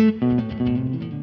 Música